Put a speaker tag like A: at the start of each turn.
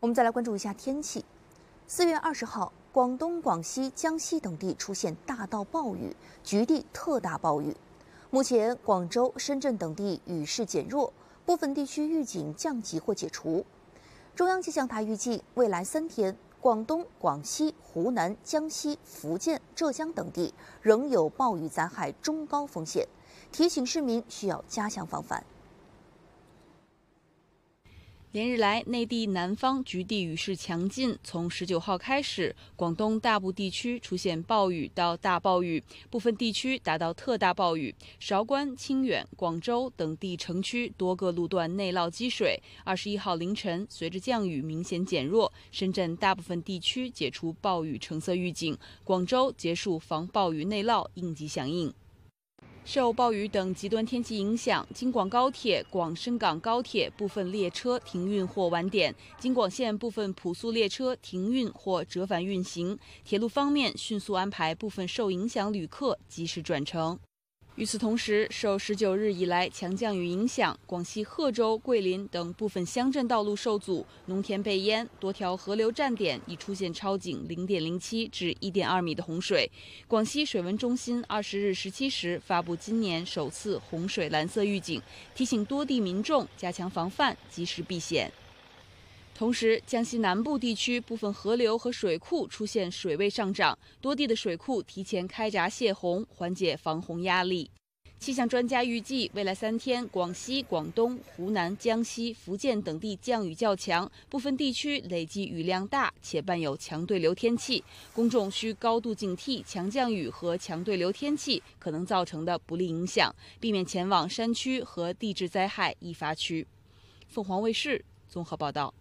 A: 我们再来关注一下天气。四月二十号，广东、广西、江西等地出现大到暴雨，局地特大暴雨。目前，广州、深圳等地雨势减弱，部分地区预警降级或解除。中央气象台预计，未来三天，广东、广西、湖南、江西、福建、浙江等地仍有暴雨灾害中高风险，提醒市民需要加强防范。
B: 连日来，内地南方局地雨势强劲。从十九号开始，广东大部地区出现暴雨到大暴雨，部分地区达到特大暴雨。韶关、清远、广州等地城区多个路段内涝积水。二十一号凌晨，随着降雨明显减弱，深圳大部分地区解除暴雨橙色预警，广州结束防暴雨内涝应急响应。受暴雨等极端天气影响，京广高铁广深港高铁部分列车停运或晚点，京广线部分普速列车停运或折返运行。铁路方面，迅速安排部分受影响旅客及时转乘。与此同时，受十九日以来强降雨影响，广西贺州、桂林等部分乡镇道路受阻，农田被淹，多条河流站点已出现超警零点零七至一点二米的洪水。广西水文中心二十日十七时发布今年首次洪水蓝色预警，提醒多地民众加强防范，及时避险。同时，江西南部地区部分河流和水库出现水位上涨，多地的水库提前开闸泄洪，缓解防洪压力。气象专家预计，未来三天，广西、广东、湖南、江西、福建等地降雨较强，部分地区累计雨量大，且伴有强对流天气，公众需高度警惕强降雨和强对流天气可能造成的不利影响，避免前往山区和地质灾害易发区。凤凰卫视综合报道。